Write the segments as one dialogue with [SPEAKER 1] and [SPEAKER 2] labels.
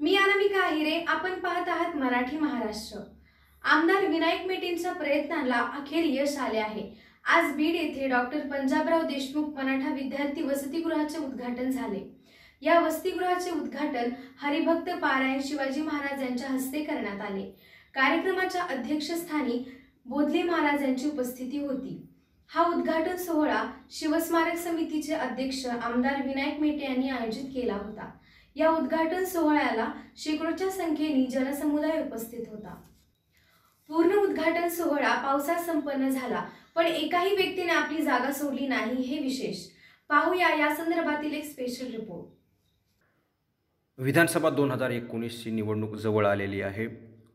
[SPEAKER 1] मी अनामिका अहिरे आपण पाहत आहात मराठी महाराष्ट्र. आमदार विनायक मेटेंच्या प्रयत्नाला अखेर यश आले आहे. आज बीड येथे डॉक्टर पंजाबराव देशमुख मराठा विद्यार्थी वसतिगृहाचे उद्घाटन झाले. या वसतिगृहाचे उद्घाटन हरिभक्त पारायण शिवाजी महाराज यांच्या हस्ते करण्यात आले. कार्यक्रमाच्या अध्यक्षस्थानी बोधले महाराज यांची उपस्थिती होती. हा उद्घाटन सोहळा शिवस्मारक समितीचे अध्यक्ष आमदार विनायक मेटे यांनी आयोजित केला होता. या उद्घाटन सोहळ्याला शेकडोच्या संख्येने जनसमुदाय उपस्थित होता. पूर्ण उद्घाटन सोहळा पावसात संपन्न झाला पण एकाही व्यक्तीने आपली जागा सोडली नाही हे विशेष. पाहूया या संदर्भातील एक स्पेशल रिपोर्ट
[SPEAKER 2] विधानसभा दोन हजार एकोणीसची निवडणूक जवळ आलेली आहे.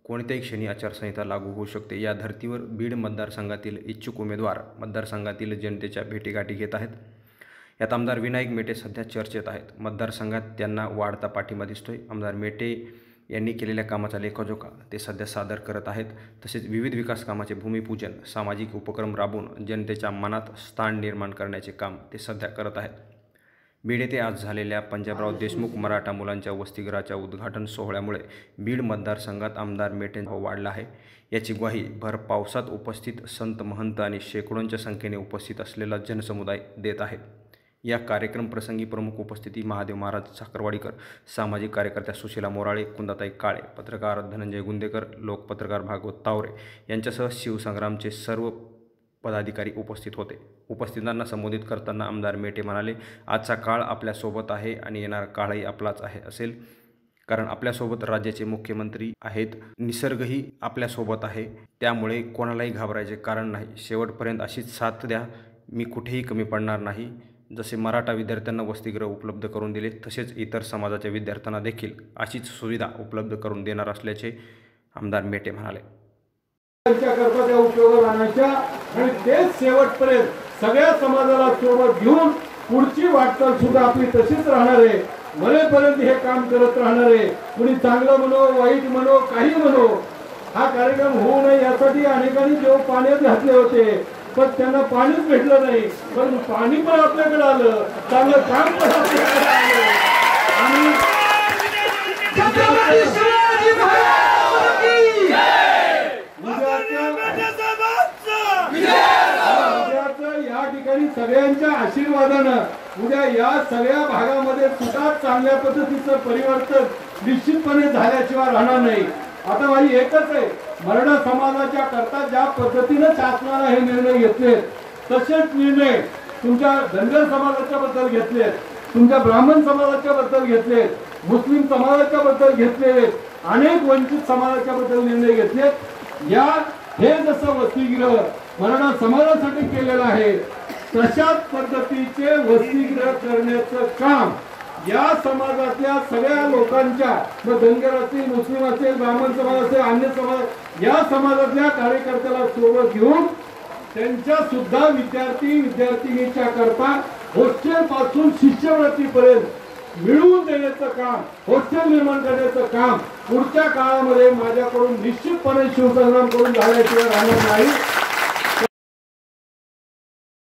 [SPEAKER 2] कोणत्याही क्षणी आचारसंहिता लागू होऊ शकते. या धर्तीवर बीड मतदारसंघातील इच्छुक उमेदवार मतदारसंघातील जनतेच्या भेटीगाठी घेत आहेत. यात आमदार विनायक मेटे सध्या चर्चेत आहेत. मतदारसंघात त्यांना वाढता पाठिंबा दिसतोय. आमदार मेटे यांनी केलेल्या कामाचा लेखाजोखा ते सध्या सादर करत आहेत. तसेच विविध विकास कामाचे भूमिपूजन सामाजिक उपक्रम राबवून जनतेच्या मनात स्थान निर्माण करण्याचे काम ते सध्या करत आहेत. बीड येथे आज झालेल्या पंजाबराव देशमुख मराठा मुलांच्या वसतिगृहाच्या उद्घाटन सोहळ्यामुळे बीड मतदारसंघात आमदार मेटे वाढला आहे. याची ग्वाही भर पावसात उपस्थित संत महंत आणि शेकडोंच्या संख्येने उपस्थित असलेला जनसमुदाय देत आहे. या कार्यक्रम प्रसंगी प्रमुख उपस्थिती महादेव महाराज साखरवाडीकर सामाजिक कार्यकर्त्या सुशीला मोराळे कुंदाताई काळे पत्रकार धनंजय गुंदेकर लोकपत्रकार भागवत तावरे यांच्यासह शिवसंग्रामचे सर्व पदाधिकारी उपस्थित होते. उपस्थितांना संबोधित करताना आमदार मेटे म्हणाले आजचा काळ आपल्यासोबत आहे आणि येणारा काळही आपलाच आहे असेल. कारण आपल्यासोबत राज्याचे मुख्यमंत्री आहेत निसर्गही आपल्यासोबत आहे. त्यामुळे कोणालाही घाबरायचे कारण नाही. शेवटपर्यंत अशीच साथ द्या. मी कुठेही कमी पडणार नाही. जसे मराठा विद्यार्थ्यांना वसतिगृह उपलब्ध करून दिले तसेच इतर समाजाच्या विद्यार्थ्यांना देखील अशीच सुविधा उपलब्ध करून देणार असल्याचे आमदार मेटे म्हणाले.
[SPEAKER 3] त्यांच्याकरता त्या आणायच्या आणि तेच शेवटपर्यंत सगळ्या समाजाला सोबत घेऊन पुढची वाटचाल सुद्धा आपली तशीच राहणार आहे. मरेपर्यंत हे काम करत राहणार आहे. कुणी चांगलं म्हणो वाईट म्हणो काही म्हणो हा कार्यक्रम होऊ नये यासाठी अनेकांनी जेव्हा पाण्यात घातले होते पण त्यांना पाणीच भेटलं नाही. पण पाणी पण आपल्याकडे आलं. चांगलं काम पण आपल्याकडे आलं. या ठिकाणी सगळ्यांच्या आशीर्वादानं उद्या या सगळ्या भागामध्ये सुद्धा चांगल्या पद्धतीचं परिवर्तन निश्चितपणे झाल्याशिवाय राहणार नाही. आता माझी एकच आहे. मराठा विकासाच्या करता ज्या पद्धतीनं शासनाला हे निर्णय घेतले तसेच निर्णय तुमच्या धनगर समाजाच्या बद्दल घेतले तुमच्या ब्राह्मण समाजाच्या बद्दल घेतले मुस्लिम समाजाच्या बद्दल घेतलेले अनेक वंचित समाजाच्या बद्दल निर्णय घेतले. या हे जसं वसतिगृह मराठा समाजासाठी केलेलं आहे तशाच पद्धतीचे वसतिगृह करण्याचं काम या समाजातल्या सगळ्या लोकांच्या मग धनगर असतील मुस्लिम असेल ब्राह्मण समाज असेल अन्य समाज या समाजातल्या कार्यकर्त्याला सोबत घेऊन त्यांच्या सुद्धा विद्यार्थी विद्यार्थिनीच्या करता हॉस्टेल पासून शिष्यवृत्तीपर्यंत मिळवून देण्याचं काम हॉस्टेल निर्माण करण्याचं काम पुढच्या काळामध्ये माझ्याकडून निश्चितपणे शिवसंग्राम करून झाल्याशिवाय राहणार नाही.